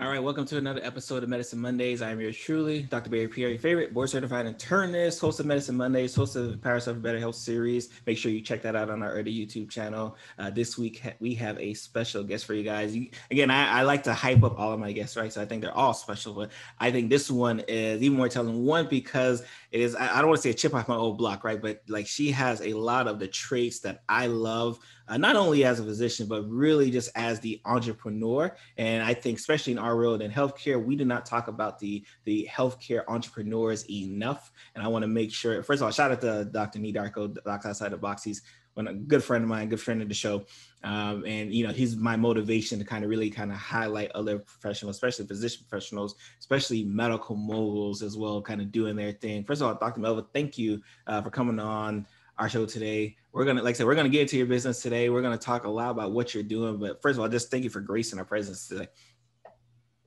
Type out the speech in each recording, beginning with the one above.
All right, welcome to another episode of Medicine Mondays. I am yours truly, Dr. Berry Pierre, your favorite board certified internist, host of Medicine Mondays, host of the Parasite for Better Health series. Make sure you check that out on our early YouTube channel. Uh, this week we have a special guest for you guys. You, again, I, I, like to hype up all of my guests, right? So I think they're all special, but I think this one is even more telling. One because it is I, don't want to say a chip off my old block, right? But like she has a lot of the traits that I love uh, not only as a physician, but really just as the entrepreneur. And I think, especially in our world in healthcare, we do not talk about the, the healthcare entrepreneurs enough. And I want to make sure, first of all, shout out to Dr. Nidarko, Doctor Outside the Box. He's a good friend of mine, good friend of the show. Um, and you know, he's my motivation to kind of really kind of highlight other professionals, especially physician professionals, especially medical moguls as well, kind of doing their thing. First of all, Dr. Melva, thank you uh, for coming on our show today. We're gonna, like I said, we're gonna get into your business today. We're gonna talk a lot about what you're doing. But first of all, just thank you for gracing our presence today.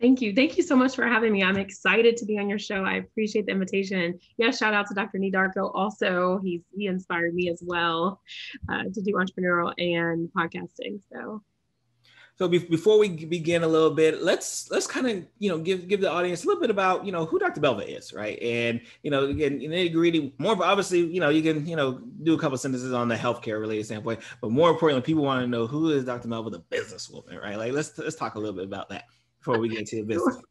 Thank you. Thank you so much for having me. I'm excited to be on your show. I appreciate the invitation. Yeah, shout out to Dr. Nidarko. Also, he's he inspired me as well uh, to do entrepreneurial and podcasting. So so be- before we begin a little bit, let's let's kind of you know give give the audience a little bit about you know who Dr. Melva is, right? And you know again, nitty gritty. More obviously, you know you can you know do a couple sentences on the healthcare related standpoint, but more importantly, people want to know who is Dr. Melva, the businesswoman, right? Like let's let's talk a little bit about that before we get to the business.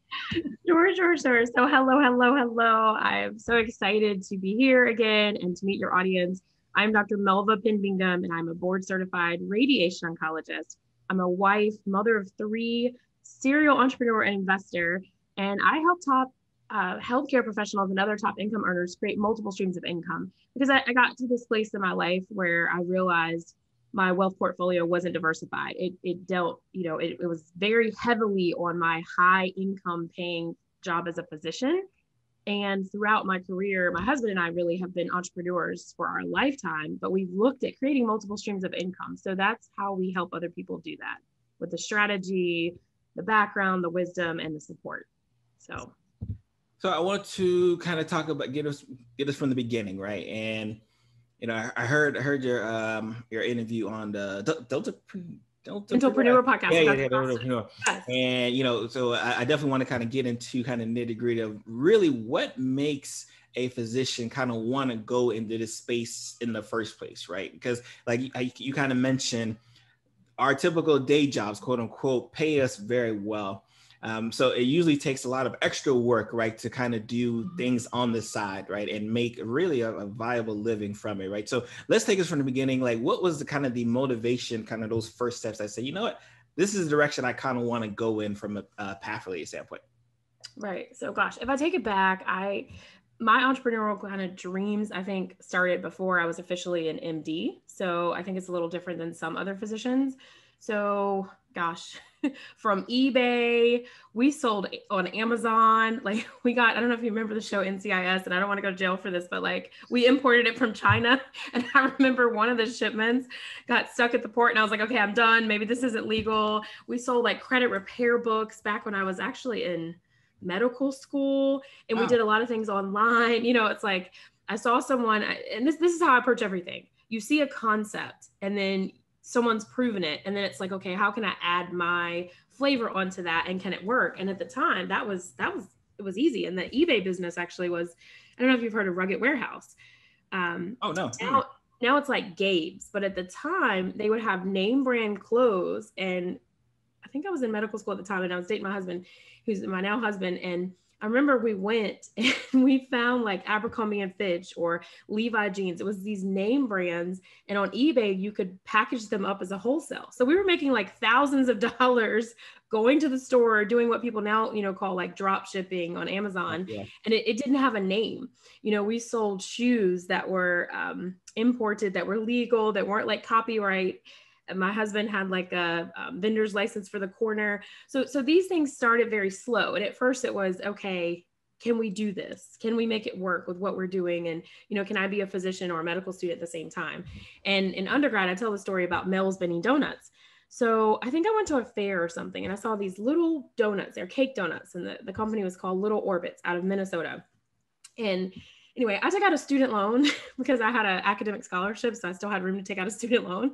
Sure, sure, sure. So hello, hello, hello. I'm so excited to be here again and to meet your audience. I'm Dr. Melva Pinn-Bingham, and I'm a board certified radiation oncologist I'm a wife, mother of three, serial entrepreneur and investor, and I help top uh, healthcare professionals and other top income earners create multiple streams of income because I, I, got to this place in my life where I realized my wealth portfolio wasn't diversified. It, it dealt, you know, it, it was very heavily on my high income paying job as a physician and throughout my career, my husband and I really have been entrepreneurs for our lifetime, but we've looked at creating multiple streams of income. So that's how we help other people do that with the strategy, the background, the wisdom, and the support. So, so I want to kind of talk about get us get us from the beginning, right? And you know, I, I heard I heard your um your interview on the Delta Delta Entrepreneur podcast. Yeah, yeah, yeah, entrepreneur. Yes. And you know, so I, I definitely want to kind of get into kind of nitty gritty of really what makes a physician kind of want to go into this space in the first place, right? Because like I, you kind of mentioned, our typical day jobs, quote unquote, pay us very well. Um, so it usually takes a lot of extra work, right, to kind of do mm-hmm. things on the side, right, and make really a, a, viable living from it, right. So let's take us from the beginning. Like, what was the kind of the motivation, kind of those first steps? I say, you know what, this is the direction I kind of want to go in from a, a path related standpoint. Right. So, gosh, if I take it back, I my entrepreneurial kind of dreams, I think, started before I was officially an MD. So I think it's a little different than some other physicians. So, gosh, from eBay, we sold on Amazon. Like, we got, I don't know if you remember the show NCIS, and I don't want to go to jail for this, but like, we imported it from China. And I remember one of the shipments got stuck at the port, and I was like, okay, I'm done. Maybe this isn't legal. We sold like credit repair books back when I was actually in medical school, and wow. we did a lot of things online. You know, it's like, I saw someone, and this, this is how I approach everything. You see a concept, and then someone's proven it. And then it's like okay how can i add my flavor onto that? And can it work? And at the time that was that was it was easy. And the ebay business actually was i don't know if you've heard of Rugged Wearhouse. Um oh no. now, now it's like gabe's. But at the time they would have name brand clothes. And i think i was in medical school at the time and i was dating my husband who's my now husband. And I remember we went and we found like Abercrombie and Fitch or Levi jeans. It was these name brands, and on eBay you could package them up as a wholesale. So we were making like thousands of dollars going to the store, doing what people now you know call like drop shipping on Amazon, yeah. and it, it, didn't have a name. You know, we sold shoes that were um, imported, that were legal, that weren't like copyright my husband had like a um, vendor's license for the corner. So so these things started very slow. And at first it was okay can we do this? Can we make it work with what we're doing? And you know can i be a physician or a medical student at the same time? And in undergrad i tell the story about mel's bending donuts. So i think i went to a fair or something and i saw these little donuts they're cake donuts and the, the company was called little orbits out of minnesota. And anyway, I took out a student loan because I had an academic scholarship, so I still had room to take out a student loan.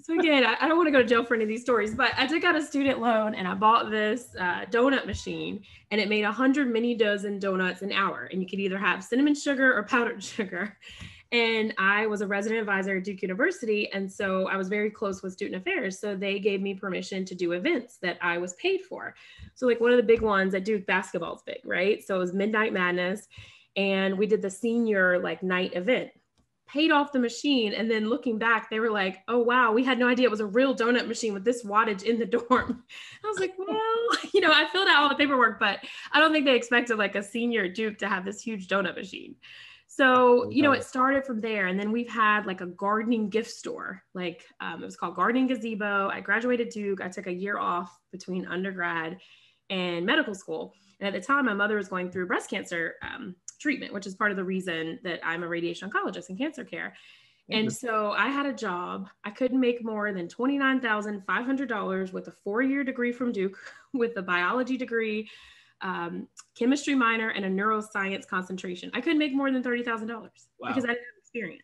So again, I, I, don't want to go to jail for any of these stories, but I took out a student loan and I bought this uh, donut machine, and it made hundred mini dozen donuts an hour, and you could either have cinnamon sugar or powdered sugar. And I was a resident advisor at Duke University, and so I was very close with student affairs. So they gave me permission to do events that I was paid for. So like one of the big ones at Duke basketball is big, right? So it was Midnight Madness, and we did the senior like night event paid off the machine and then looking back they were like oh wow we had no idea it was a real donut machine with this wattage in the dorm. I was like well you know i filled out all the paperwork but i don't think they expected like a senior duke to have this huge donut machine. So you know it started from there and then we've had like a gardening gift store like um, it was called gardening gazebo. I graduated duke. I took a year off between undergrad and medical school. And at the time my mother was going through breast cancer um, treatment, which is part of the reason that I'm a radiation oncologist in cancer care. And so I had a job. I couldn't make more than $29,500 with a four year degree from Duke, with a biology degree, um, chemistry minor, and a neuroscience concentration. I couldn't make more than $30,000 wow. because I didn't have experience.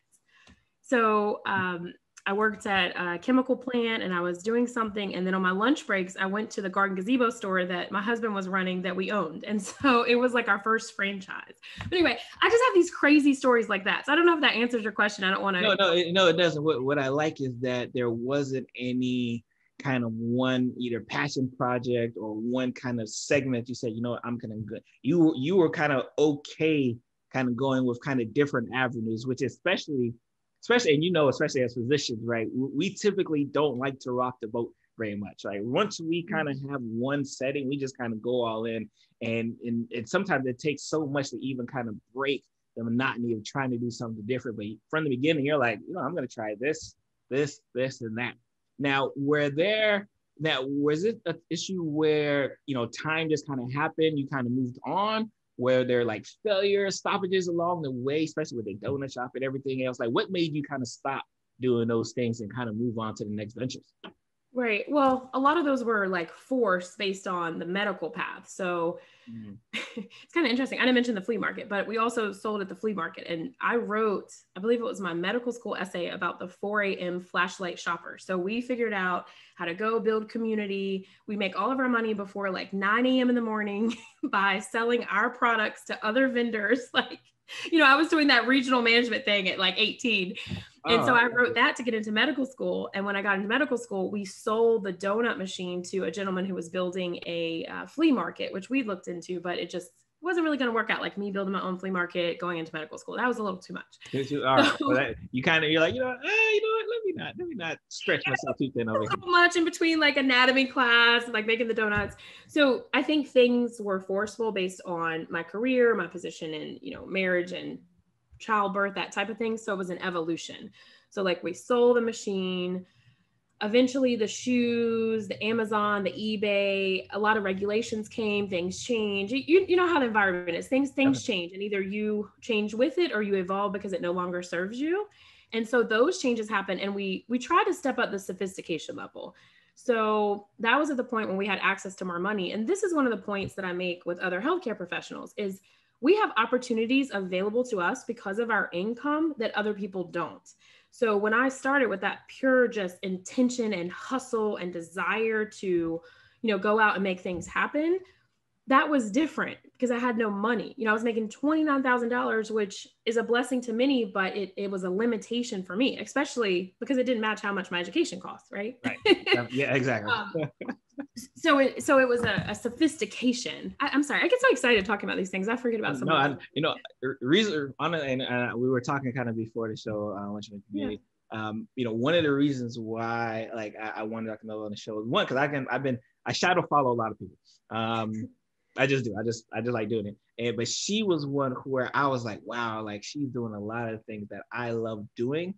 So um, I worked at a chemical plant and I was doing something. And then on my lunch breaks, I went to the garden gazebo store that my husband was running that we owned. And so it was like our first franchise. But anyway, I just have these crazy stories like that. So I don't know if that answers your question. I don't want to. No, no, no, it doesn't. What, what I like is that there wasn't any kind of one either passion project or one kind of segment you said you know what, i'm gonna go you you were kind of okay kind of going with kind of different avenues which especially especially and you know especially as physicians right? We typically don't like to rock the boat very much like once we kind of have one setting we just kind of go all in. And, and and sometimes it takes so much to even kind of break the monotony of trying to do something different. But from the beginning you're like you know i'm going to try this this this and that. Now were there that was it an issue where you know time just kind of happened you kind of moved on where there are like failures, stoppages along the way, especially with the donut shop and everything else? Like, what made you kind of stop doing those things and kind of move on to the next ventures? Right. Well, a lot of those were like forced based on the medical path. So mm. it's kind of interesting. I didn't mention the flea market, but we also sold at the flea market. And I wrote, I believe it was my medical school essay about the 4 a.m. flashlight shopper. So we figured out how to go build community. We make all of our money before like 9 a.m. in the morning by selling our products to other vendors. Like, you know, I was doing that regional management thing at like 18. And so oh, I wrote that to get into medical school. And when I got into medical school, we sold the donut machine to a gentleman who was building a uh, flea market, which we looked into, but it just wasn't really going to work out. Like me building my own flea market, going into medical school, that was a little too much. Too, all right. so, that, you kind of you're like, you know, eh, you know what? Let me not, let me not stretch myself too thin over here. Much in between like anatomy class, like making the donuts. So I think things were forceful based on my career, my position in you know marriage and childbirth, that type of thing. So it was an evolution. So like we sold the machine. Eventually, the shoes, the Amazon, the eBay, a lot of regulations came. Things change. You, you know how the environment is. Things things change, and either you change with it or you evolve because it no longer serves you. And so those changes happen, and we we try to step up the sophistication level. So that was at the point when we had access to more money. And this is one of the points that I make with other healthcare professionals is we have opportunities available to us because of our income that other people don't. So when I started with that pure just intention and hustle and desire to, you know, go out and make things happen, that was different because I had no money. You know, I was making $29,000, which is a blessing to many, but it, it was a limitation for me, especially because it didn't match how much my education costs, right? Right. Yeah, exactly. um, so it so it was a, a sophistication. I, am sorry, I get so excited talking about these things. I forget about something. No, I, you know, reason on and uh, we were talking kind of before the show. Uh, once you yeah. um, you know, one of the reasons why like I, I wanted Dr. Melva on the show is one because I can I've been I shadow follow a lot of people. Um, I just do. I just I just like doing it. And but she was one where I was like, wow, like she's doing a lot of things that I love doing.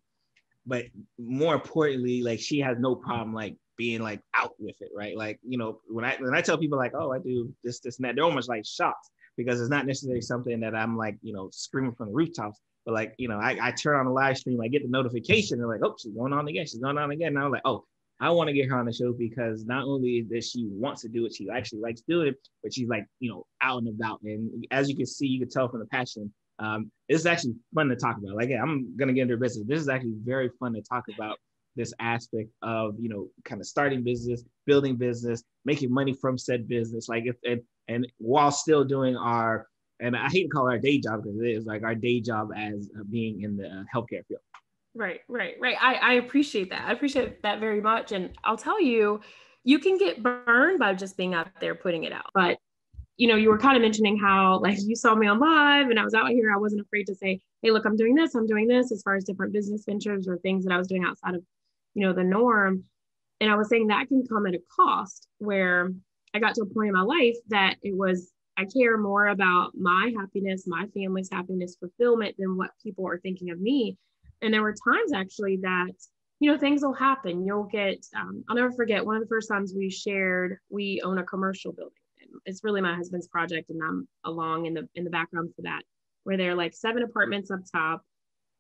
But more importantly, like she has no problem like being like out with it, right? Like, you know, when I when I tell people like, oh, I do this, this, and that, they're almost like shocked because it's not necessarily something that I'm like, you know, screaming from the rooftops. But like, you know, I, I turn on the live stream, I get the notification, they're like, oh, she's going on again, she's going on again. And I'm like, oh, I want to get her on the show because not only does she wants to do it, she actually likes doing it, but she's like, you know, out and about. And as you can see, you can tell from the passion. Um, is actually fun to talk about. Like, yeah, I'm gonna get into her business. This is actually very fun to talk about this aspect of you know kind of starting business, building business, making money from said business, like if, and and while still doing our and I hate to call it our day job because it is like our day job as uh, being in the uh, healthcare field. Right, right, right. I, I appreciate that. I appreciate that very much. And I'll tell you, you can get burned by just being out there putting it out. But you know, you were kind of mentioning how like you saw me on live and I was out here. I wasn't afraid to say, hey, look, I'm doing this, I'm doing this as far as different business ventures or things that I was doing outside of, you know, the norm. And I was saying that can come at a cost where I got to a point in my life that it was I care more about my happiness, my family's happiness, fulfillment than what people are thinking of me. And there were times actually that, you know, things will happen. You'll get, um, I'll never forget one of the first times we shared, we own a commercial building. It's really my husband's project, and I'm along in the in the background for that, where there are like seven apartments up top.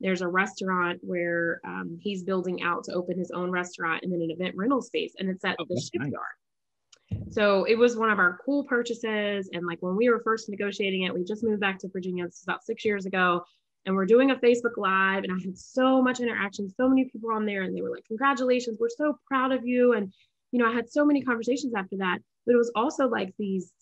There's a restaurant where um, he's building out to open his own restaurant and then an event rental space, and it's at oh, the shipyard. Nice. So it was one of our cool purchases. And like when we were first negotiating it, we just moved back to Virginia. This is about six years ago. And we're doing a Facebook Live. And I had so much interaction, so many people on there. And they were like, Congratulations, we're so proud of you. And, you know, I had so many conversations after that. But it was also like these,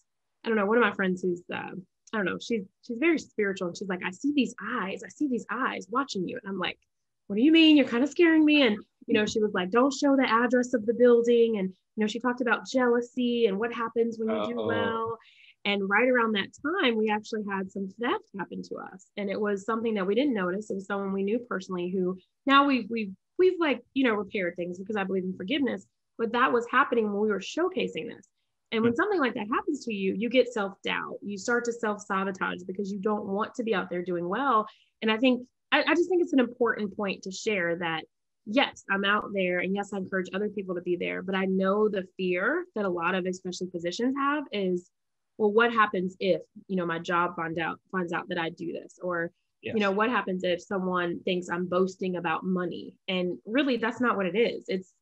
I don't know, one of my friends who's, uh, I don't know, she's she's very spiritual. And she's like, I see these eyes, I see these eyes watching you. And I'm like, what do you mean? You're kind of scaring me. And, you know, she was like, don't show the address of the building. And, you know, she talked about jealousy and what happens when you Uh-oh. do well. And right around that time, we actually had some theft happen to us. And it was something that we didn't notice. It was someone we knew personally who now we've, we've, we've like, you know, repaired things because I believe in forgiveness. But that was happening when we were showcasing this. And when something like that happens to you, you get self doubt. You start to self sabotage because you don't want to be out there doing well. And I think I, I just think it's an important point to share that yes, I'm out there and yes, I encourage other people to be there, but I know the fear that a lot of especially physicians have is, well, what happens if, you know, my job finds out finds out that I do this? Or, yes. you know, what happens if someone thinks I'm boasting about money? And really that's not what it is. It's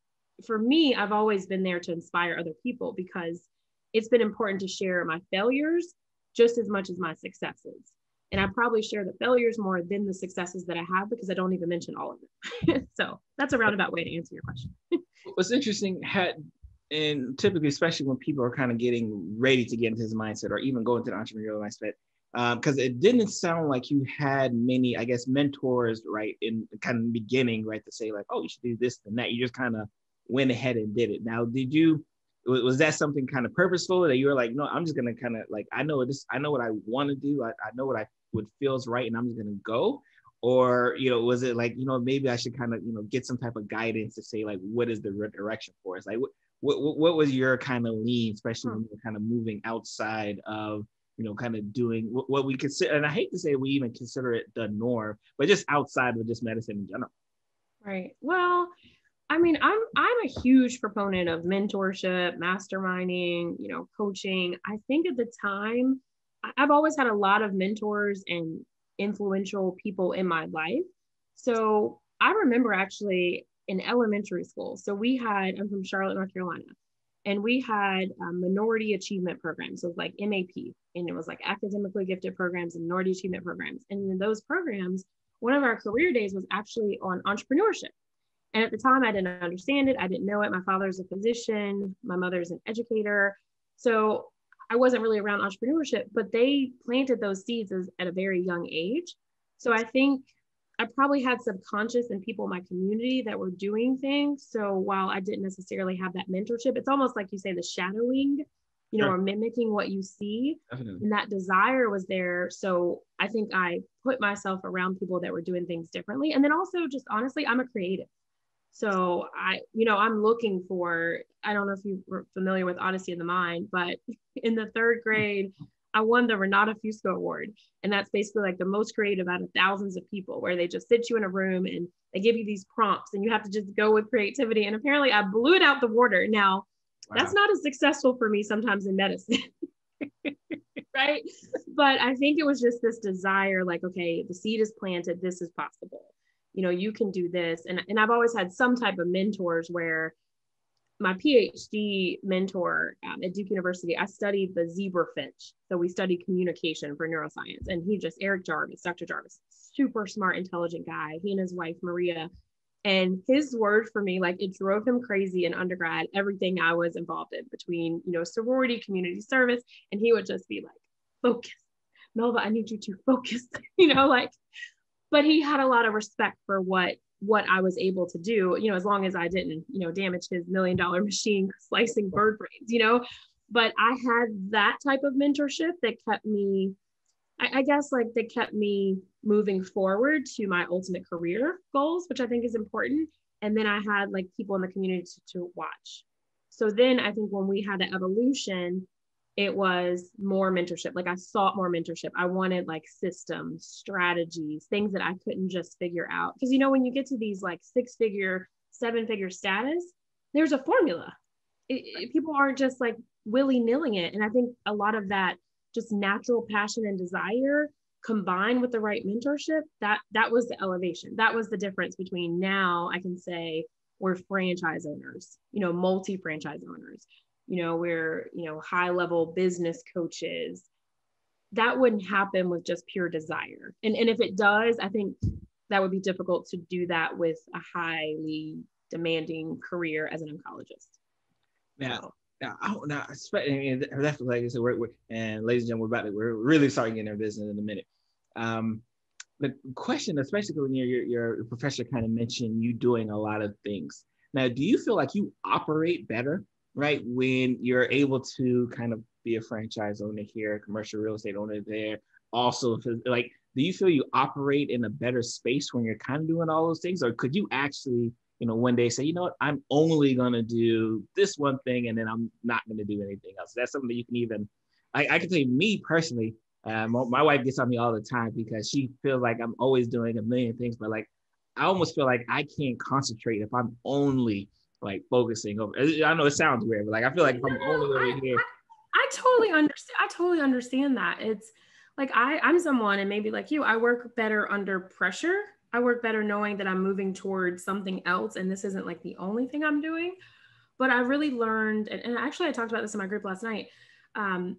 for me, I've always been there to inspire other people because it's been important to share my failures just as much as my successes. And I probably share the failures more than the successes that I have because I don't even mention all of them. so that's a roundabout way to answer your question. What's interesting had and typically, especially when people are kind of getting ready to get into this mindset or even go into the entrepreneurial mindset, because um, it didn't sound like you had many, I guess, mentors, right, in kind of beginning, right, to say like, oh, you should do this and that. You just kind of went ahead and did it. Now, did you? Was that something kind of purposeful that you were like, no, I'm just gonna kind of like, I know this, I know what I want to do, I, I know what I what feels right and I'm just gonna go? Or, you know, was it like, you know, maybe I should kind of, you know, get some type of guidance to say like what is the direction for us? Like what what, what was your kind of lean, especially when hmm. you're kind of moving outside of you know, kind of doing what, what we consider, and I hate to say we even consider it the norm, but just outside of just medicine in general. Right. Well, I mean, I'm I'm a huge proponent of mentorship, masterminding, you know, coaching. I think at the time I've always had a lot of mentors and influential people in my life. So I remember actually in elementary school. So we had, I'm from Charlotte, North Carolina, and we had minority achievement programs. So like MAP, and it was like academically gifted programs and minority achievement programs. And in those programs, one of our career days was actually on entrepreneurship. And at the time, I didn't understand it. I didn't know it. My father's a physician, my mother's an educator. So I wasn't really around entrepreneurship, but they planted those seeds as, at a very young age. So I think I probably had subconscious and people in my community that were doing things. So while I didn't necessarily have that mentorship, it's almost like you say the shadowing, you know, sure. or mimicking what you see. Definitely. And that desire was there. So I think I put myself around people that were doing things differently. And then also just honestly, I'm a creative. So I, you know, I'm looking for, I don't know if you were familiar with Odyssey of the Mind, but in the third grade, I won the Ranatra Fusca Award. And that's basically like the most creative out of thousands of people where they just sit you in a room and they give you these prompts and you have to just go with creativity. And apparently I blew it out the water. Now, wow. that's not as successful for me sometimes in medicine. right. But I think it was just this desire like, okay, the seed is planted, this is possible you know you can do this. And, and i've always had some type of mentors where my phd mentor um, at duke university i studied the zebra finch. So we studied communication for neuroscience. And he just erich jarvis dr jarvis super smart intelligent guy. He and his wife maria. And his word for me, like it drove him crazy in undergrad, everything I was involved in between, you know, sorority, community service. And he would just be like, focus. Melva, I need you to focus, you know, like, but he had a lot of respect for what what I was able to do, you know, as long as I didn't, you know, damage his million dollar machine slicing bird brains, you know. But I had that type of mentorship that kept me, I, I guess, like that kept me moving forward to my ultimate career goals, which I think is important. And then I had like people in the community to, to watch. So then I think when we had the evolution, it was more mentorship. Like I sought more mentorship. I wanted like systems, strategies, things that I couldn't just figure out. Because you know, when you get to these like six figure, seven figure status, there's a formula. It, it, people aren't just like willy nilly it. And I think a lot of that just natural passion and desire combined with the right mentorship, that that was the elevation. That was the difference between now I can say we're franchise owners, you know, multi-franchise owners, you know, we're, you know, high level business coaches. That wouldn't happen with just pure desire. And, and if it does, I think that would be difficult to do that with a highly demanding career as an oncologist. Now, now, I, now, I mean, that's like I said, we're, we're, and ladies and gentlemen, we're about to, we're really starting getting our business in a minute. Um, the question, especially when your, your, your professor kind of mentioned you doing a lot of things. Now, do you feel like you operate better, right, when you're able to kind of be a franchise owner here, commercial real estate owner there? Also, like, do you feel you operate in a better space when you're kind of doing all those things, or could you actually, you know, one day say, you know what, I'm only gonna do this one thing, and then I'm not gonna do anything else? That's something that you can even. I, I can say me personally, uh, my, wife gets on me all the time because she feels like I'm always doing a million things, but like I almost feel like I can't concentrate if I'm only like focusing over. I know it sounds weird, but like I feel like I'm only over I, here. I, I totally understand. I totally understand that. It's like I I'm someone, and maybe like you, I work better under pressure. I work better knowing that I'm moving towards something else, and this isn't like the only thing I'm doing. But I really learned, and, and actually I talked about this in my group last night. Um,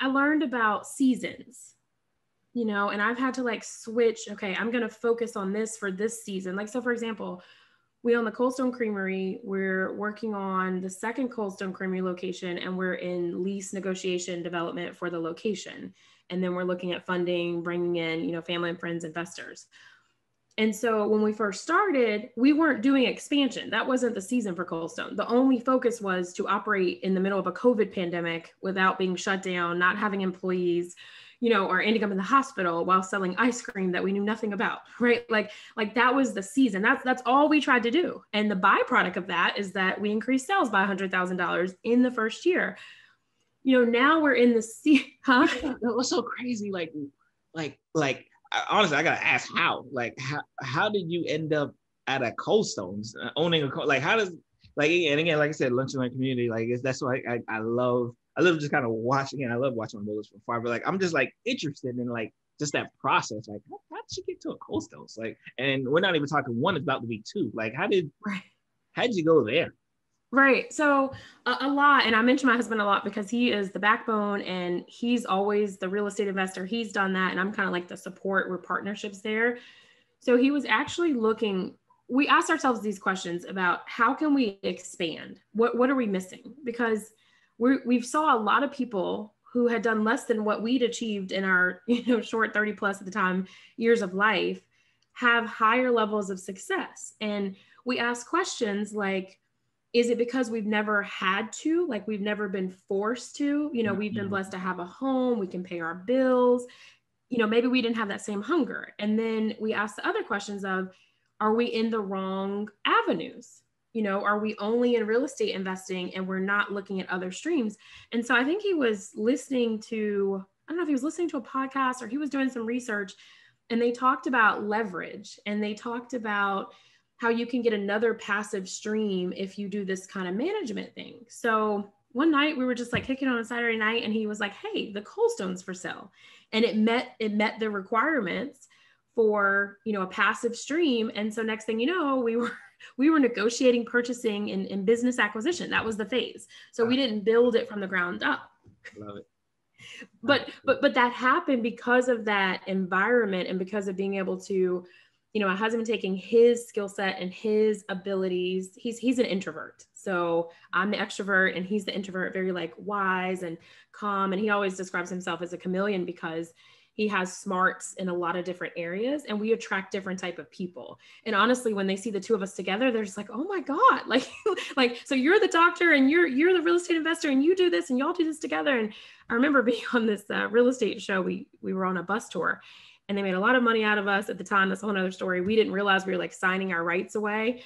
I learned about seasons, you know, and I've had to like switch. Okay, I'm going to focus on this for this season. Like, so for example, we own the Coldstone Creamery. We're working on the second Coldstone Creamery location, and we're in lease negotiation development for the location. And then we're looking at funding, bringing in, you know, family and friends investors. And so when we first started, we weren't doing expansion. That wasn't the season for Coldstone. The only focus was to operate in the middle of a COVID pandemic without being shut down, not having employees, you know, or ending up in the hospital while selling ice cream that we knew nothing about, right? Like, like that was the season. That's that's all we tried to do. And the byproduct of that is that we increased sales by hundred thousand dollars in the first year. You know, now we're in the sea, huh? That was so crazy. Like, like, like honestly, I gotta ask how. Like, how how did you end up at a Cold Stones uh, owning a like? How does like and again, like I said, lunch and learn community. Like, that's why I, I love. I love just kind of watching. And I love watching my movies from far. But like, I'm just like interested in like just that process. Like, how, how did you get to a Cold Stones? Like, and we're not even talking one. It's about to be two. Like, how did right. how did you go there? Right. So a, a, lot, and I mention my husband a lot because he is the backbone and he's always the real estate investor. He's done that. And I'm kind of like the support, we're partnerships there. So he was actually looking, we asked ourselves these questions about how can we expand? What, what are we missing? Because we we saw a lot of people who had done less than what we'd achieved in our you know short 30 plus at the time years of life have higher levels of success. And we asked questions like, is it because we've never had to? Like we've never been forced to? You know we've been mm-hmm. blessed to have a home we can pay our bills. You know maybe we didn't have that same hunger. And then we ask the other questions of are we in the wrong avenues you know are we only in real estate investing and we're not looking at other streams and so i think he was listening to i don't know if he was listening to a podcast or he was doing some research and they talked about leverage and they talked about how you can get another passive stream if you do this kind of management thing. So one night we were just like kicking on a Saturday night and he was like, "Hey, the Coldstone's for sale." And it met it met the requirements for, you know, a passive stream and so next thing you know, we were we were negotiating purchasing and, and business acquisition. That was the phase. So we didn't build it from the ground up. Love it. But but but that happened because of that environment and because of being able to you know, my husband taking his skill set and his abilities. He's he's an introvert. So I'm the extrovert and he's the introvert, very like wise and calm. And he always describes himself as a chameleon because he has smarts in a lot of different areas and we attract different type of people and honestly when they see the two of us together they're just like oh my god like like so you're the doctor and you're you're the real estate investor and you do this and y'all do this together and i remember being on this uh, real estate show we we were on a bus tour and they made a lot of money out of us at the time. That's a whole other story. We didn't realize we were like signing our rights away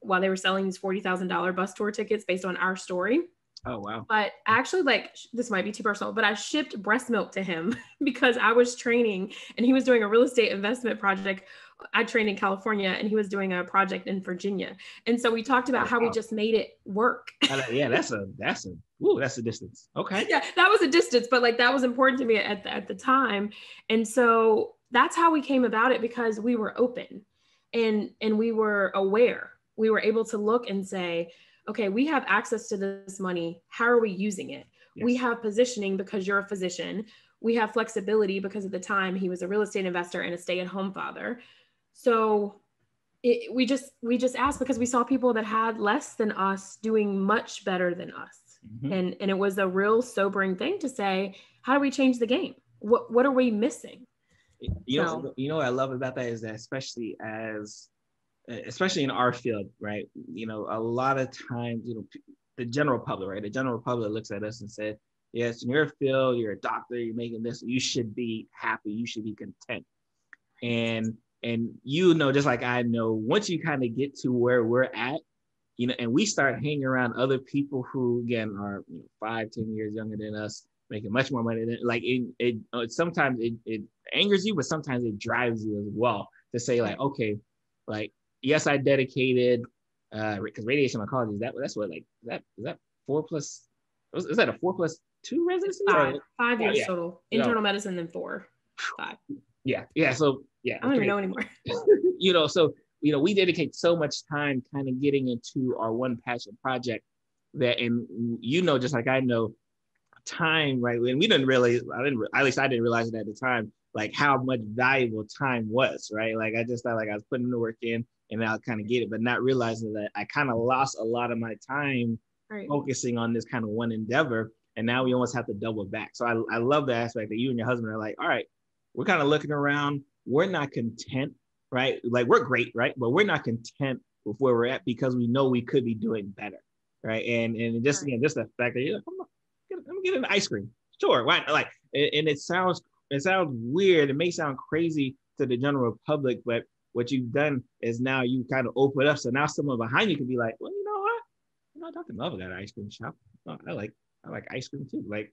while they were selling these $40,000 bus tour tickets based on our story. Oh, wow. But actually, like, this might be too personal, but I shipped breast milk to him because I was training and he was doing a real estate investment project. Uh, I trained in California and he was doing a project in Virginia. And so we talked about oh, how wow. we just made it work. yeah, that's a, that's a, ooh, that's a distance. Okay. Yeah, that was a distance, but like that was important to me at the, at the time. And so that's how we came about it because we were open and and we were aware we were able to look and say okay we have access to this money. How are we using it? Yes. we have positioning because you're a physician. We have flexibility because at the time. He was a real estate investor and a stay-at-home father. So it, we just we just asked because we saw people that had less than us doing much better than us. Mm-hmm. and and it was a real sobering thing to say how do we change the game? What what are we missing? You know so. you know what i love about that is that especially as especially in our field right? You know a lot of times you know the general public right? The general public looks at us and said yes in your field you're a doctor you're making this you should be happy you should be content. And and you know just like i know once you kind of get to where we're at you know and we start hanging around other people who again are you know, five ten years younger than us making much more money than like it, it uh, sometimes it, it angers you, but sometimes it drives you as well to say like, okay, like yes, I dedicated uh because radiation oncology is that that's what like is that is that four plus is that a four plus two residency? Five, five years oh, yeah. total. Internal medicine then four. Five. Yeah, yeah. So yeah. I don't even know anymore. you know, so you know, we dedicate so much time kind of getting into our one passion project that and you know just like I know time, right? And we didn't really, I didn't, at least I didn't realize it at the time, like how much valuable time was, right? Like I just thought like I was putting the work in and I'll kind of get it, but not realizing that I kind of lost a lot of my time right. focusing on this kind of one endeavor. And now we almost have to double back. So I, I love the aspect that you and your husband are like, all right, we're kind of looking around. We're not content, right? Like we're great, right? But we're not content with where we're at because we know we could be doing better, right? And and just right. again, just the fact that you're like, I'm getting ice cream. Sure, why? Like, and it sounds it sounds weird. It may sound crazy to the general public, but what you've done is now you kind of open up. So now someone behind you can be like, well, you know what? You know, Dr. Love got an ice cream shop. Oh, I like I like ice cream too. Like,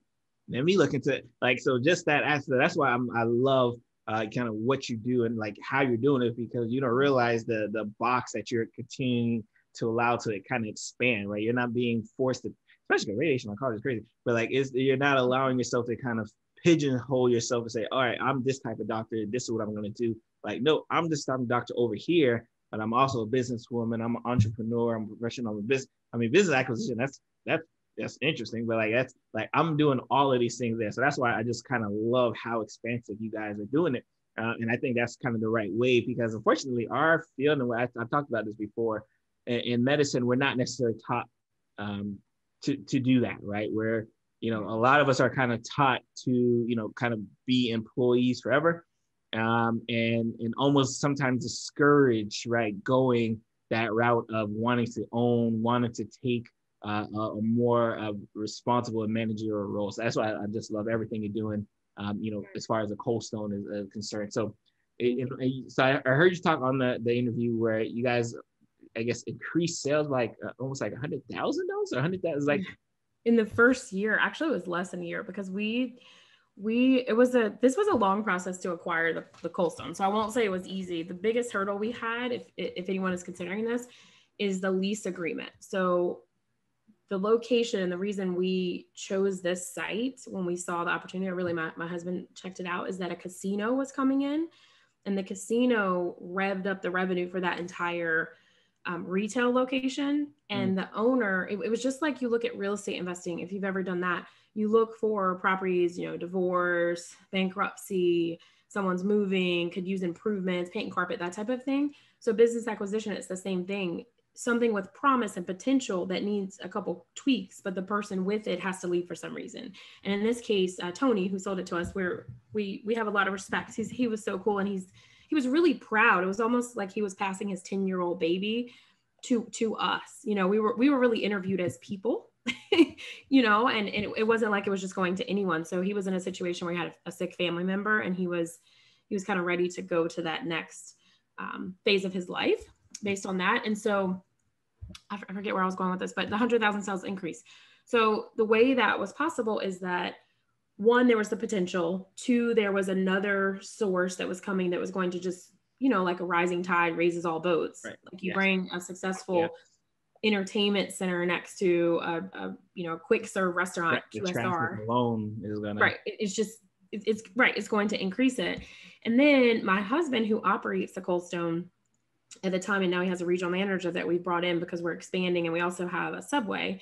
let me look into it. Like, so just that aspect. That's why I'm I love uh, kind of what you do and like how you're doing it because you don't realize the the box that you're continuing to allow to kind of expand. Right, you're not being forced to especially radiation oncology is crazy, but like you're not allowing yourself to kind of pigeonhole yourself and say, all right, I'm this type of doctor. This is what I'm going to do. Like, no, I'm type of doctor over here, but I'm also a businesswoman. I'm an entrepreneur. I'm a professional. A business. I mean, business acquisition. That's that's that's interesting. But like that's like I'm doing all of these things there. So that's why I just kind of love how expansive you guys are doing it. Uh, and I think that's kind of the right way because unfortunately, our field, and I, have talked about this before, in, in, medicine, we're not necessarily taught um, to to do that, right? Where you know a lot of us are kind of taught to you know kind of be employees forever, um, and and almost sometimes discouraged, right, going that route of wanting to own, wanting to take uh, a, a, more uh, responsible and managerial role. So that's why I, I just love everything you're doing. Um, you know, as far as the cold stone is uh, concerned. So, it, it, so I, I, heard you talk on the the interview where you guys I guess increased sales like uh, almost like a hundred thousand dollars or a hundred thousand like in the first year. Actually, it was less than a year because we we it was a this was a long process to acquire the, the Cold Stone. So I won't say it was easy. The biggest hurdle we had, if if anyone is considering this, is the lease agreement. So the location and the reason we chose this site when we saw the opportunity, really my, my husband checked it out, is that a casino was coming in and the casino revved up the revenue for that entire um, retail location and mm. the owner it, it, was just like you look at real estate investing if you've ever done that you look for properties you know divorce bankruptcy someone's moving, could use improvements, paint and carpet, that type of thing. So business acquisition, it's the same thing. Something with promise and potential that needs a couple tweaks, but the person with it has to leave for some reason. And in this case, uh, Tony, who sold it to us, where we we have a lot of respect. He's he was so cool, and he's he was really proud. It was almost like he was passing his ten year old baby to to us. You know, we were we were really interviewed as people you know, and, and it, it, wasn't like it was just going to anyone. So he was in a situation where he had a, a sick family member and he was, he was kind of ready to go to that next um, phase of his life based on that. And so I, forget where I was going with this, but the 100,000 sales increase. So the way that was possible is that one, there was the potential. Two, there was another source that was coming that was going to just, you know, like a rising tide raises all boats. Right. Like you bring a successful yeah entertainment center next to a, a you know a quick serve restaurant right, QSR alone is gonna right it's just it's, it's right it's going to increase it. And then my husband who operates the Cold Stone at the time and now he has a regional manager that we brought in because we're expanding and we also have a subway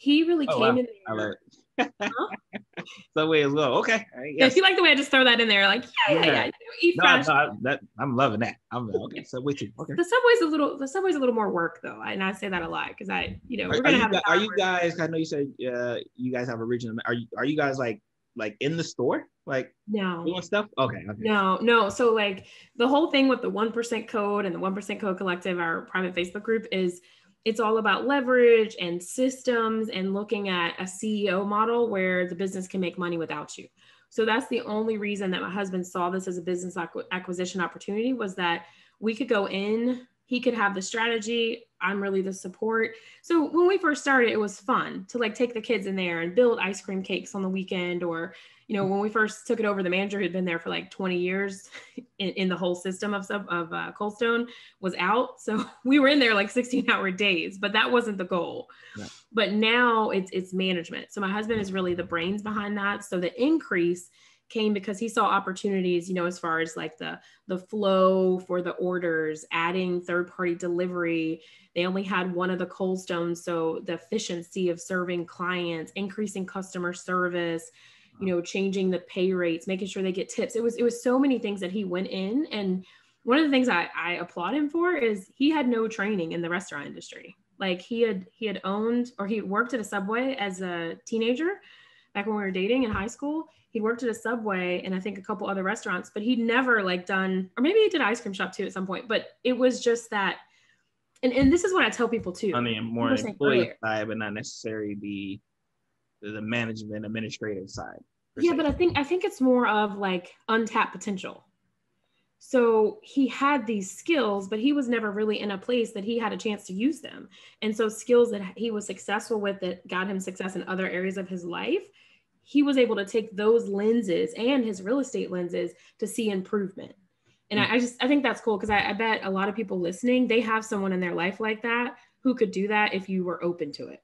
he really oh, came wow. in there Subway as well. Okay. Yeah, if you like the way I just throw that in there, like yeah, yeah, yeah. yeah. Eat no, fresh. No, that, I'm loving that. I'm okay. Subway too. Okay. The subway's a little. The subway's a little more work though, and I say that a lot because I, you know, we're are, gonna are have. You, are you guys? I know you said uh, you guys have original. Are you? Are you guys like like in the store? Like no doing stuff? Okay, okay. No, no. So like the whole thing with the one percent code and the one percent code collective, our private Facebook group is it's all about leverage and systems and looking at a CEO model where the business can make money without you. So that's the only reason that my husband saw this as a business acquisition opportunity was that we could go in, he could have the strategy, I'm really the support. So when we first started, it was fun to like take the kids in there and build ice cream cakes on the weekend or you know, when we first took it over, the manager who'd been there for like 20 years in, in the whole system of of uh, Cold Stone was out. So we were in there like 16 hour days, but that wasn't the goal. Yeah. But now it's it's management. So my husband is really the brains behind that. So the increase came because he saw opportunities you know as far as like the the flow for the orders adding third party delivery. They only had one of the cold stones so the efficiency of serving clients increasing customer service you know changing the pay rates making sure they get tips. It was it was so many things that he went in and one of the things I, I applaud him for is he had no training in the restaurant industry. Like he had he had owned or he worked at a subway as a teenager back when we were dating in high school he worked at a subway and i think a couple other restaurants but he'd never like done or maybe he did ice cream shop too at some point but it was just that and, and this is what i tell people too i mean more employee oh, side but not necessarily the the management administrative side. Yeah, se. but I think I think it's more of like untapped potential. So he had these skills, but he was never really in a place that he had a chance to use them. And so skills that he was successful with that got him success in other areas of his life, he was able to take those lenses and his real estate lenses to see improvement. And. I, I, just I think that's cool because I, I bet a lot of people listening, they have someone in their life like that who could do that if you were open to it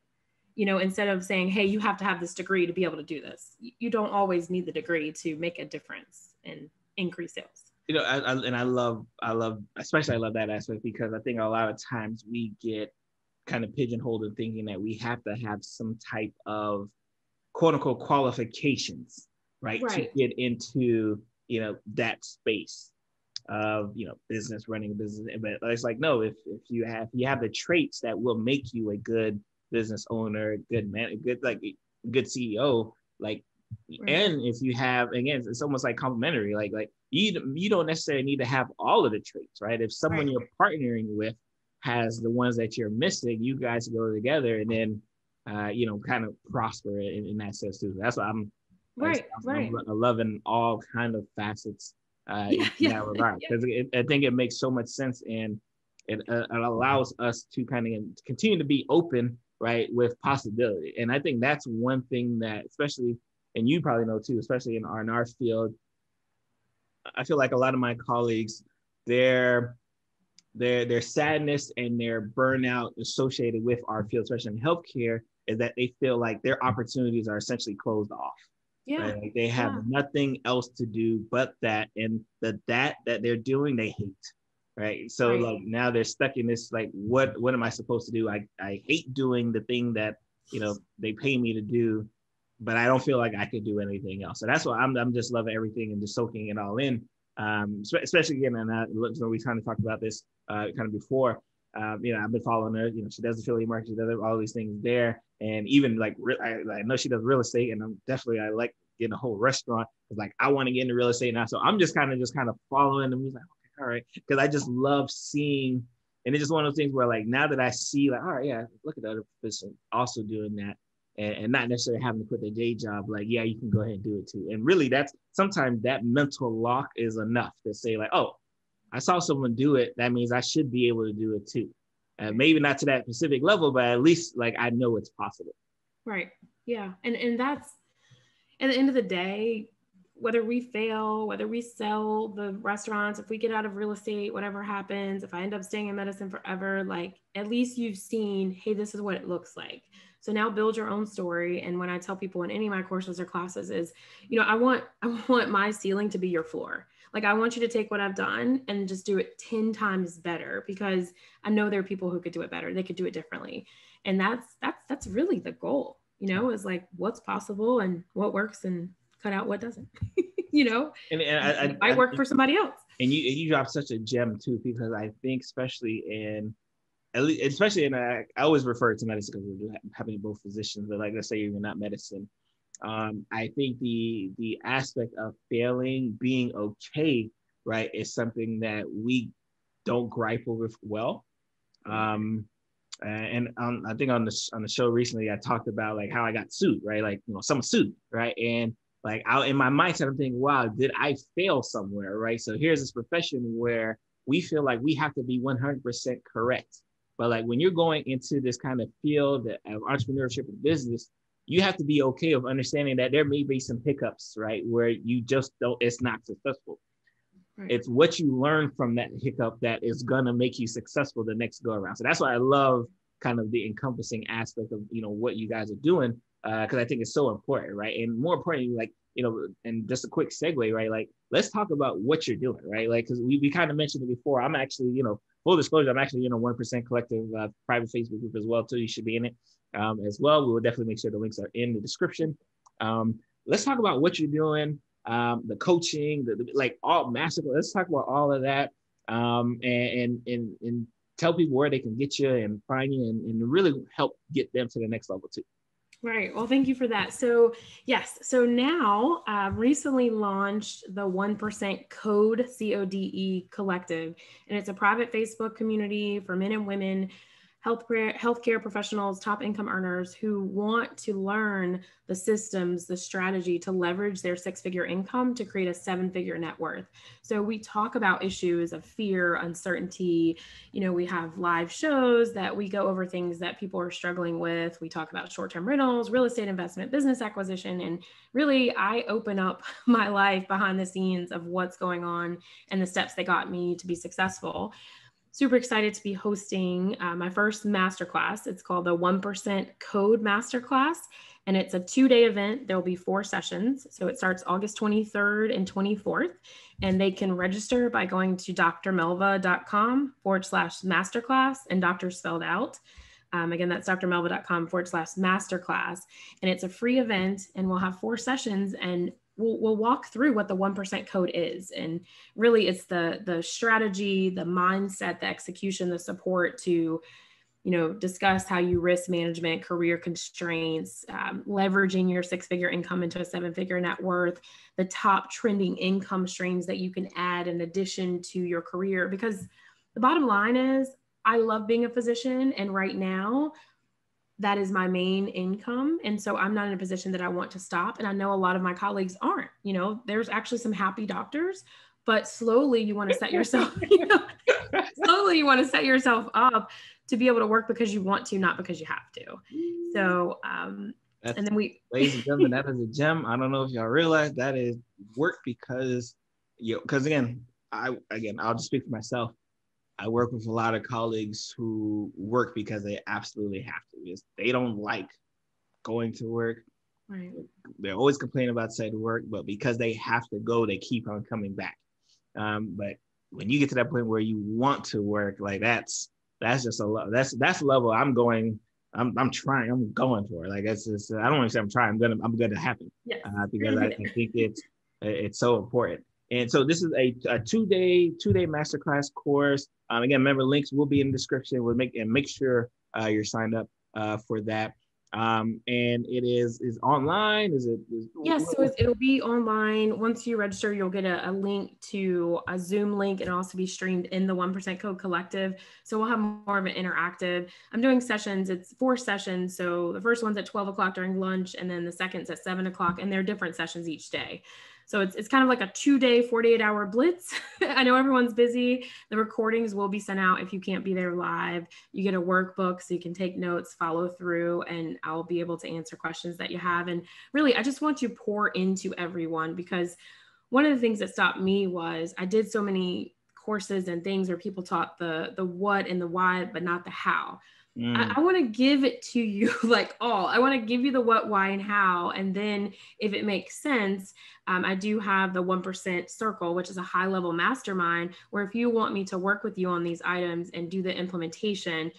you know instead of saying hey you have to have this degree to be able to do this you don't always need the degree to make a difference and increase sales you know I, I, and i love i love especially i love that aspect because i think a lot of times we get kind of pigeonholed in thinking that we have to have some type of quote unquote qualifications right, right. to get into you know that space of you know business running a business but it's like no if, if you have you have the traits that will make you a good business owner, good man, good like good CEO, like right. and if you have again, it's almost like complementary. Like like you you don't necessarily need to have all of the traits, right? If someone right. you're partnering with has the ones that you're missing, you guys go together and then uh, you know kind of prosper in, in that sense too. That's what I'm right, I'm, right. I'm loving all kind of facets uh, yeah, in that regard because yeah. I think it makes so much sense and it, uh, it allows us to kind of continue to be open right, with possibility. And I think that's one thing that, especially, and you probably know too, especially in our, in our field, I feel like a lot of my colleagues, their their their sadness and their burnout associated with our field, especially in healthcare, is that they feel like their opportunities are essentially closed off. Yeah. Right? Like they have yeah. nothing else to do but that, and the that that they're doing they hate right so right. like now they're stuck in this like what what am i supposed to do i i hate doing the thing that you know they pay me to do but I don't feel like I could do anything else. So that's why I'm, I'm just loving everything and just soaking it all in. Um, especially again, and I, we kind of talked about this uh, kind of before. Um, you know, I've been following her. You know, she does affiliate marketing, she does all these things there, and even like I, I know she does real estate, and I'm definitely I like getting a whole restaurant. Like I want to get into real estate now, so I'm just kind of just kind of following them. He's like, okay, all right, because I just love seeing, and it's just one of those things where like now that I see like, all right, yeah, look at the other person also doing that, and, and not necessarily having to quit their day job. Like, yeah, you can go ahead and do it too. And really, that's sometimes that mental lock is enough to say like, oh, I saw someone do it. That means I should be able to do it too. Uh, maybe not to that specific level, but at least like I know it's possible. Right. Yeah. And and that's at the end of the day, whether we fail, whether we sell the restaurants, if we get out of real estate, whatever happens, if I end up staying in medicine forever, like at least you've seen, hey, this is what it looks like. So now build your own story. And when I tell people in any of my courses or classes is, you know, I want I want my ceiling to be your floor. Like I want you to take what I've done and just do it 10 times better because I know there are people who could do it better. They could do it differently. And that's that's that's really the goal, you know, is like what's possible and what works and cut out what doesn't. you know, and, and I, I, I, work for somebody else. And you you dropped such a gem too, because I think especially in at least, especially in uh, I always refer to medicine because we're having both physicians, but like let's say you're not medicine. Um, I think the the aspect of failing, being okay, right, is something that we don't grapple with well. Um, and um, I think on the on the show recently, I talked about like how I got sued, right? Like you know, someone sued, right? And like in my mindset, I'm thinking, wow, did I fail somewhere, right? So here's this profession where we feel like we have to be 100% correct. But like when you're going into this kind of field of entrepreneurship and business, you have to be okay with understanding that there may be some hiccups, right? Where you just don't, it's not successful. Right. It's what you learn from that hiccup that is gonna make you successful the next go around. So that's why I love kind of the encompassing aspect of you know what you guys are doing because uh, I think it's so important, right? And more importantly, like you know, and just a quick segue, right? Like let's talk about what you're doing, right? Like because we, we kind of mentioned it before. I'm actually, you know, full disclosure, I'm actually in a one percent collective uh, private Facebook group as well too. You should be in it um, as well. We will definitely make sure the links are in the description. Um, let's talk about what you're doing, um, the coaching, the, the, like all master. Let's talk about all of that um, and, and, and and tell people where they can get you and find you and, and really help get them to the next level too. Right. Well, thank you for that. So, yes. So now, uh, recently launched the 1% Code CODE Collective, and it's a private Facebook community for men and women healthcare healthcare professionals, top income earners who want to learn the systems, the strategy to leverage their six-figure income to create a seven-figure net worth. So we talk about issues of fear, uncertainty. You know, we have live shows that we go over things that people are struggling with. We talk about short-term rentals, real estate investment, business acquisition, and really I open up my life behind the scenes of what's going on and the steps that got me to be successful super excited to be hosting uh, my first masterclass. It's called the 1% Code Masterclass, and it's a two day event. There'll be four sessions. So it starts August 23rd and 24th, and they can register by going to doctormelva.com forward slash masterclass and doctor spelled out. Um, again, that's doctormelva.com forward slash masterclass. And it's a free event, and we'll have four sessions. And we'll, we'll walk through what the 1% code is. And really it's the the strategy the mindset the execution the support to you know discuss how you risk management career constraints um, leveraging your six figure income into a seven figure net worth the top trending income streams that you can add in addition to your career. Because the bottom line is i love being a physician and right now that is my main income and so i'm not in a position that i want to stop and i know a lot of my colleagues aren't you know there's actually some happy doctors but slowly you want to set yourself you know, slowly you want to set yourself up to be able to work because you want to not because you have to. So um That's, and then we ladies and gentlemen that is a gem. I don't know if y'all realize that is work because you because again i again i'll just speak for myself I work with a lot of colleagues who work because they absolutely have to. It's, they don't like going to work. Right. They're always complaining about said work, but because they have to go, they keep on coming back. Um, but when you get to that point where you want to work, like that's that's just a level. That's that's a level I'm going I'm I'm trying. I'm going for it. Like it's just I don't want to say I'm trying. I'm gonna I'm gonna happen. Yeah. Uh, because I, I think it's it's so important. And so this is a, a two day two day masterclass course. Um, again, remember links will be in the description. We'll make and make sure uh, you're signed up uh, for that. Um, and it is is online. Is it? Is, yes, so it'll be online. Once you register, you'll get a, a, link to a Zoom link and also be streamed in the One Percent Code Collective. So we'll have more of an interactive. I'm doing sessions. It's four sessions. So the first one's at 12 o'clock during lunch, and then the second's at seven o'clock, and they're different sessions each day. So it's, it's kind of like a two day, 48 hour blitz. I know everyone's busy. The recordings will be sent out if you can't be there live. You get a workbook so you can take notes, follow through, and I'll be able to answer questions that you have. And really, I just want to pour into everyone because one of the things that stopped me was I did so many courses and things where people taught the the what and the why but not the how Mm. I, I want to give it to you like all. I want to give you the what, why, and how. And then if it makes sense, um, I do have the 1% circle, which is a high level mastermind where if you want me to work with you on these items and do the implementation,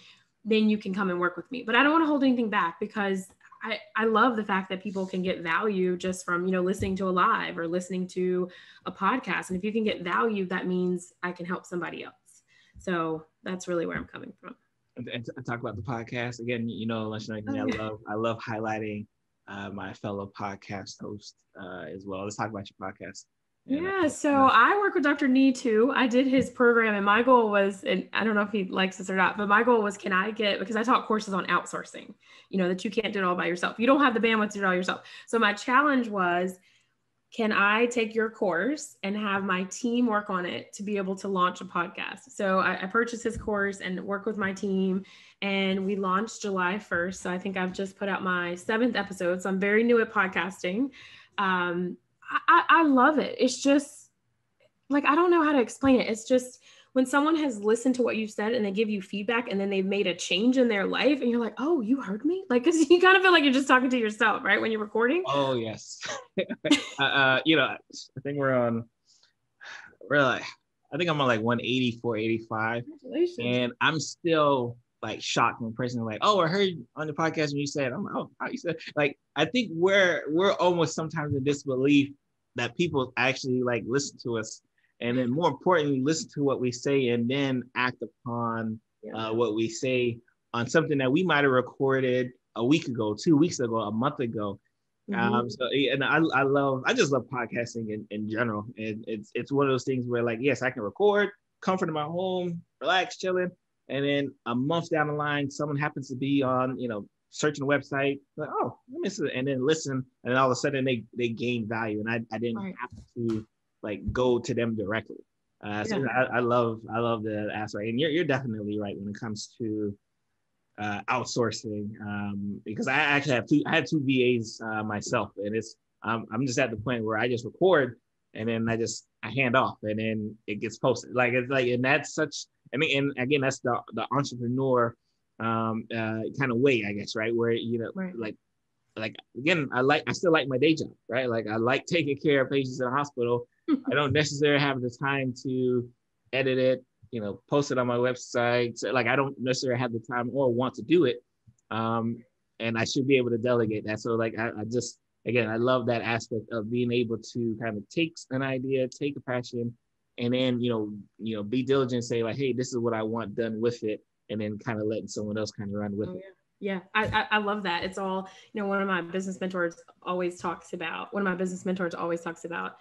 then you can come and work with me. But I don't want to hold anything back because I, I love the fact that people can get value just from you know listening to a live or listening to a podcast and if you can get value that means i can help somebody else so that's really where i'm coming from and, and talk about the podcast again. You know, you know I love I love highlighting uh, my fellow podcast host uh, as well. Let's talk about your podcast. Yeah, so I work with Dr. Nee too. I did his program, and my goal was, and I don't know if he likes this or not, but my goal was, can I get because I taught courses on outsourcing, you know, that you can't do it all by yourself. You don't have the bandwidth to do it all yourself. So my challenge was, can I take your course and have my team work on it to be able to launch a podcast? So I, I, purchased his course and work with my team, and we launched July 1st. So I think I've just put out my seventh episode. So I'm very new at podcasting. Um, I, I love it. It's just like, I don't know how to explain it. It's just, when someone has listened to what you said and they give you feedback and then they've made a change in their life and you're like, oh, you heard me? Like, because you kind of feel like you're just talking to yourself, right? When you're recording. Oh, yes. Uh, uh, you know, I think we're on, we're like, I think I'm on like 180, 485. And I'm still like shocked when person like, oh, I heard on the podcast when you said, I'm like, oh, how you said, like, I think we're, we're almost sometimes in disbelief that people actually like listen to us and then more importantly listen to what we say and then act upon uh, what we say on something that we might have recorded a week ago two weeks ago a month ago. Mm-hmm. um, so and I, I love i just love podcasting in, in general. And it's it's one of those things where like yes i can record comfort in my home relax chilling. And then a month down the line someone happens to be on you know searching the website like oh let me see. And then listen and then all of a sudden they they gain value. And i, I didn't right. have to like go to them directly. Uh, so yeah. I, I, love I love the aspect, and you're you're definitely right when it comes to uh, outsourcing um, because I actually have two I have two VAs uh, myself, and it's um, I'm just at the point where I just record and then I just I hand off and then it gets posted. Like it's like and that's such I mean and again that's the the entrepreneur um, uh, kind of way I guess right where you know right. like like again I like I still like my day job right like I like taking care of patients in the hospital I don't necessarily have the time to edit it, you know, post it on my website. So, like I don't necessarily have the time or want to do it. Um, and I should be able to delegate that. So like I, I just again I love that aspect of being able to kind of take an idea, take a passion, and then you know, you know, be diligent, say like, hey, this is what I want done with it, and then kind of letting someone else kind of run with oh, it. Yeah. I, I love that. It's all, you know, one of my business mentors always talks about, one of my business mentors always talks about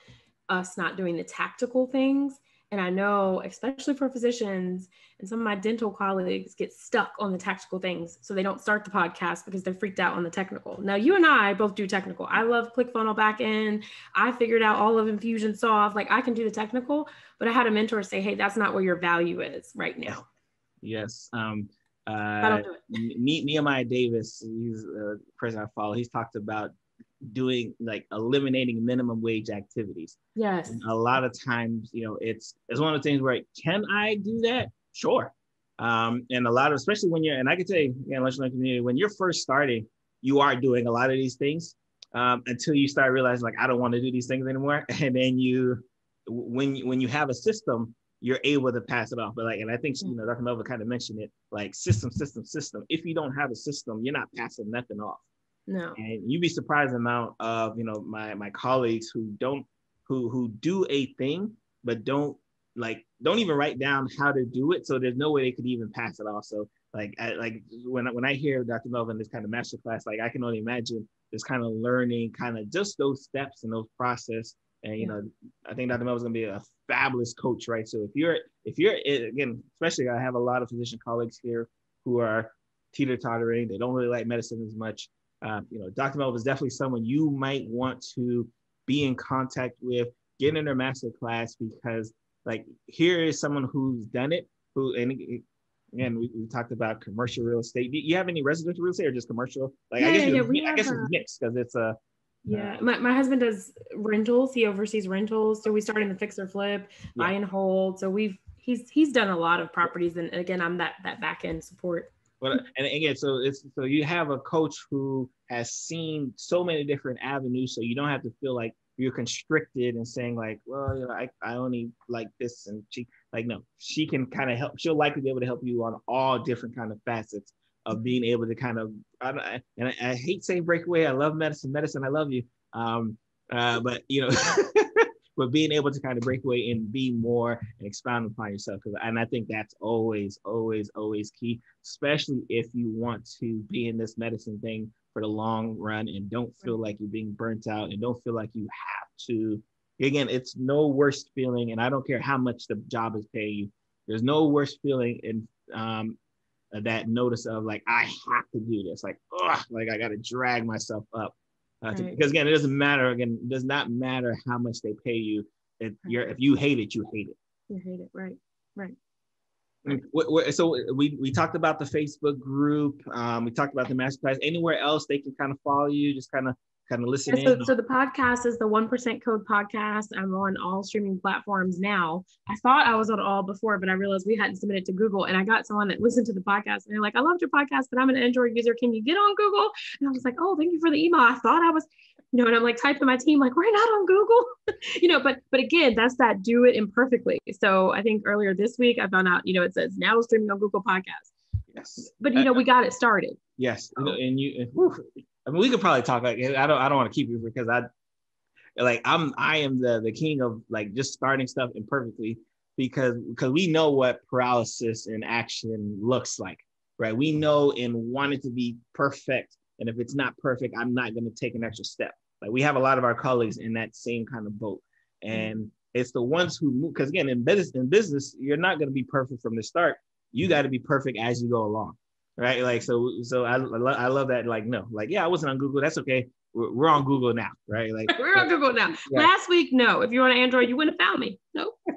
us not doing the tactical things. And I know, especially for physicians and some of my dental colleagues, get stuck on the tactical things. So they don't start the podcast because they're freaked out on the technical. Now, you and I both do technical. I love ClickFunnels backend. I figured out all of Infusionsoft. Like I can do the technical, but I had a mentor say, hey, that's not where your value is right now. Yes. Um, uh, Nehemiah Davis, he's a person I follow. He's talked about doing like eliminating minimum wage activities. Yes. And a lot of times, you know, it's it's one of the things where can I do that? Sure. Um, and a lot of especially when you're and I can tell you, yeah, lunch community, when you're first starting, you are doing a lot of these things um, until you start realizing like I don't want to do these things anymore. And then you when when you have a system you're able to pass it off. But like, and I think you know, Dr. Melva kind of mentioned it, like system, system, system. If you don't have a system, you're not passing nothing off. No. And you'd be surprised the amount of you know my my colleagues who don't who who do a thing but don't like don't even write down how to do it. So there's no way they could even pass it off. So like I, like when when I hear Dr. Melvin this kind of master class, like I can only imagine this kind of learning, kind of just those steps and those process. And you know, I think Dr. Melva's gonna be a fabulous coach, right? So if you're if you're again, especially I have a lot of physician colleagues here who are teeter tottering. They don't really like medicine as much. Uh, you know, Dr. Melva is definitely someone you might want to be in contact with, get in their master class because like here is someone who's done it, who and again we, we talked about commercial real estate. Do you have any residential real estate or just commercial? Like yeah, I guess yeah, I guess have it's mixed because it's a Yeah, my, my husband does rentals. He oversees rentals. So we started in the fix or flip, buy and hold. So we've he's he's done a lot of properties, and again, I'm that that back end support. But and again, so it's so you have a coach who has seen so many different avenues, so you don't have to feel like you're constricted and saying like, well, you know, I, I only like this and she like no, she can kind of help. She'll likely be able to help you on all different kind of facets of being able to kind of. I don't, I- and I, I hate saying breakaway. I love medicine, medicine. I love you. Um, uh, but you know. But being able to kind of break away and be more and expound upon yourself, and I think that's always, always, always key especially if you want to be in this medicine thing for the long run and don't feel like you're being burnt out and don't feel like you have to. Again, it's no worse feeling, and I don't care how much the job is paying you. There's no worse feeling in um, that notice of like I have to do this, like ugh, like I got to drag myself up. Uh, to- Right. because again, it doesn't matter. Again, it does not matter how much they pay you. If you're if you hate it, you hate it. You hate it, right? Right. Mm, wh- wh- So we, we talked about the Facebook group. Um, we talked about the masterclass. Anywhere else they can kind of follow you, just kind of kind of listen Yeah, so, so the podcast is the one percent code podcast. I'm on all streaming platforms now. I thought I was on all before, but I realized we hadn't submitted to Google. And I got someone that listened to the podcast and they're like, I loved your podcast, but I'm an Android user. Can you get on Google? And I was like, Oh, thank you for the email. I thought I was, you know, and I'm like typing my team, like, we're not on Google, you know, but but again, that's that do it imperfectly. So I think earlier this week I found out, you know, it says now streaming on Google Podcast. yes, But you know, we uh, uh, got it started. yes, and you. and- whew. I mean, we could probably talk like I don't. I don't want to keep you because I, like, I'm. I am the the king of like just starting stuff imperfectly because because we know what paralysis in action looks like, right? We know in wanting to be perfect, and if it's not perfect, I'm not going to take an extra step. Like we have a lot of our colleagues in that same kind of boat, mm-hmm. and it's the ones who move. Because again, in business, in business, you're not going to be perfect from the start. You mm-hmm. got to be perfect as you go along, right? Like so, so I, I, lo- I love that. Like no, like yeah, I wasn't on Google. That's okay. We're, we're on Google now, right? Like We're on Google now. Yeah. Last week, no. If you're on Android, you wouldn't have found me. Nope.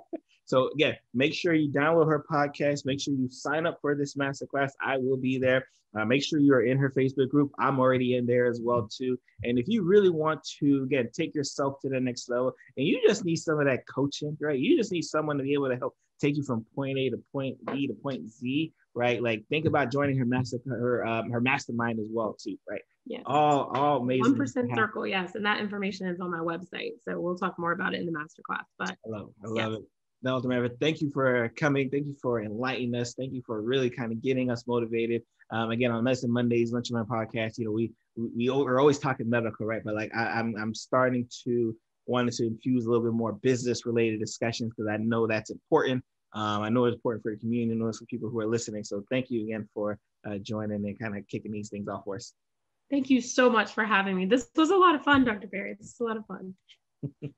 So again, make sure you download her podcast. Make sure you sign up for this masterclass. I will be there. Uh, make sure you are in her Facebook group. I'm already in there as well too. And if you really want to again take yourself to the next level, and you just need some of that coaching, right? You just need someone to be able to help take you from point A to point B to point Z, right? Like think about joining her master her um, her mastermind as well too, right? Yeah. All all amazing. One percent circle, yes, and that information is on my website. So we'll talk more about it in the masterclass. But I love it. I Yes. love it. No, thank you for coming. Thank you for enlightening us. Thank you for really kind of getting us motivated. Um, again, on Medicine Mondays, Lunch Man podcast, you know, we we we are always talking medical, right? But like I, I'm I'm starting to wanted to infuse a little bit more business related discussions because I know that's important. Um, I know it's important for the community, I know it's for people who are listening. So thank you again for uh, joining and kind of kicking these things off for us. thank you so much for having me. This was a lot of fun, Dr. Berry. This is a lot of fun.